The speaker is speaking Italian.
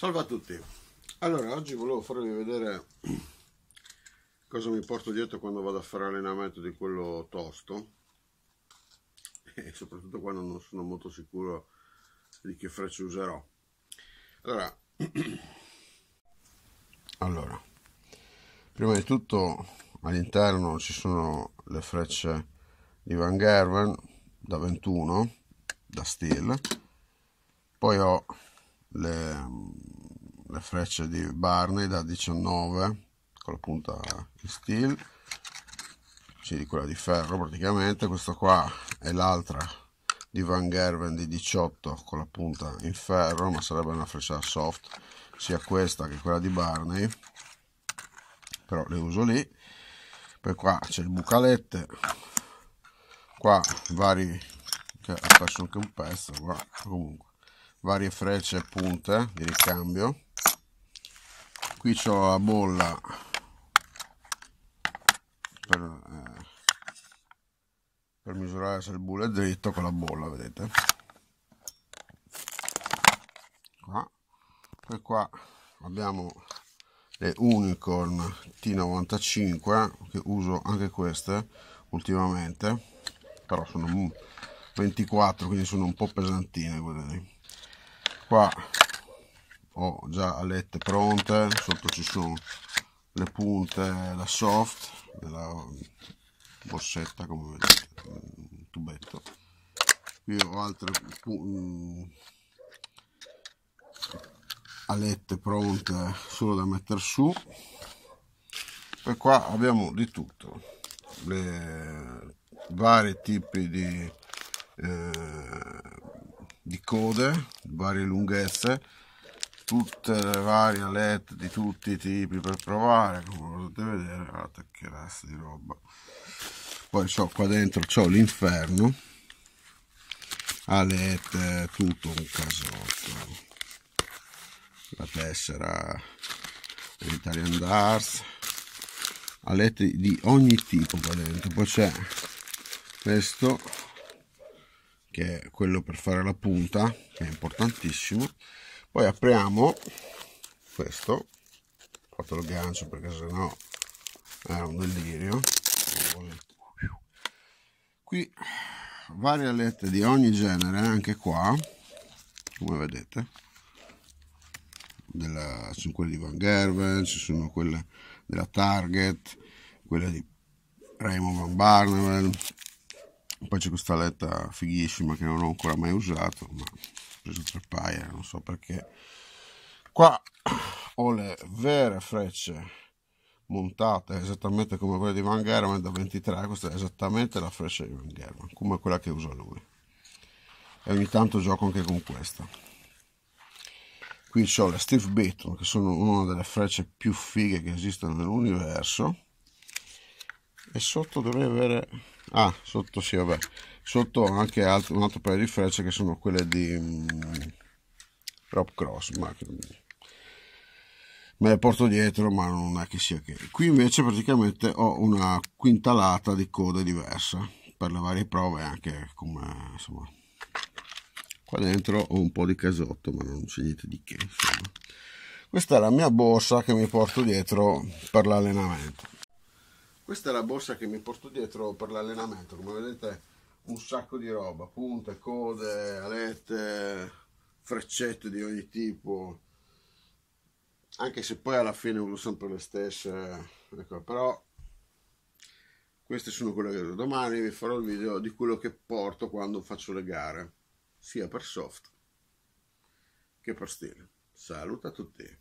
Salve a tutti. Allora, oggi volevo farvi vedere cosa mi porto dietro quando vado a fare allenamento di quello tosto e soprattutto quando non sono molto sicuro di che frecce userò. Allora, allora prima di tutto all'interno ci sono le frecce di Van Gerven da 21 da steel poi ho le, le frecce di Barney da 19 con la punta in steel sì, quella di ferro praticamente. Questo qua è l'altra di Van Gerven di 18 con la punta in ferro ma sarebbe una freccia soft sia questa che quella di Barney però le uso lì. Poi qua c'è il bucalette qua vari che ha perso anche un pezzo qua comunque varie frecce e punte di ricambio. Qui c'ho la bolla per, eh, per misurare se il bullo è dritto con la bolla vedete? Qua. Poi qua abbiamo le unicorn T95 che uso anche queste ultimamente però sono 24 quindi sono un po' pesantine quelle lì qua ho già alette pronte sotto ci sono le punte la soft della borsetta come vedete tubetto. Qui ho altre mm, alette pronte solo da mettere su. E qua abbiamo di tutto. Le vari tipi di eh, di code, varie lunghezze, tutte le varie alette di tutti i tipi per provare, come potete vedere, guardate che resta di roba. Poi c'ho qua dentro c'ho l'inferno, alette, tutto un casotto, la tessera dell'Italian Darts, alette di ogni tipo qua dentro, poi c'è questo che è quello per fare la punta che è importantissimo. Poi apriamo questo fatto il gancio perché sennò era un delirio. Qui varie alette di ogni genere anche qua come vedete. Della, sono quelle di Van Gerven ci sono quelle della Target quelle di Raymond Van Barneveld poi c'è questa letta fighissima che non ho ancora mai usato ma ho preso tre paia non so perché. Qua ho le vere frecce montate esattamente come quelle di Van German da 23 questa è esattamente la freccia di Van German come quella che usa lui. E ogni tanto gioco anche con questa. Qui ho le Steve Beaton che sono una delle frecce più fighe che esistono nell'universo. E sotto dovrei avere ah sotto sì vabbè. Sotto anche altro, un altro paio di frecce che sono quelle di um, Rob Cross ma me le porto dietro ma non è che sia che. Qui invece praticamente ho una quintalata di code diversa per le varie prove anche come insomma qua dentro ho un po' di casotto ma non c'è niente di che insomma. Questa è la mia borsa che mi porto dietro per l'allenamento questa è la borsa che mi porto dietro per l'allenamento come vedete un sacco di roba punte, code, alette freccette di ogni tipo. Anche se poi alla fine uso sempre le stesse ecco, però queste sono quelle che uso. Domani vi farò il video di quello che porto quando faccio le gare sia per soft che per stile saluto a tutti